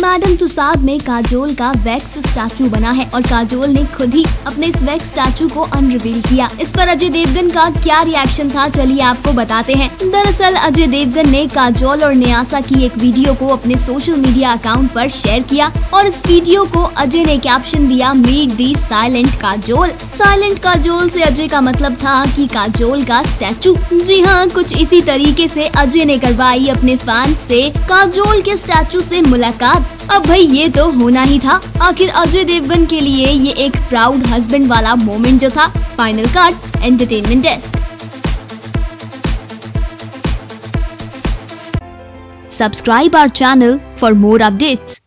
सुसाद में काजोल का wax statue बना है और काजोल ने खुद ही अपने इस वैक्स स्टैचू को अनरिवील किया। इस पर अजय देवगन का क्या रिएक्शन था, चलिए आपको बताते हैं। दरअसल, अजय देवगन ने काजोल और न्यासा की एक वीडियो को अपने सोशल मीडिया अकाउंट पर शेयर किया और इस वीडियो को अजय ने कैप्शन दिया meet the silent Kajol. Silent Kajol से अजय का मतलब था कि काजोल का स्टैचू। जी हाँ कुछ इसी तरीके से अजय ने करवाई अपने फैंस से काजोल के स्टैचू से मुलाकात। अब भाई ये तो होना ही था। आखिर अजय देवगन के लिए ये एक प्राउड हस्बैंड वाला मोमेंट जो था। Final card entertainment desk subscribe our channel for more updates.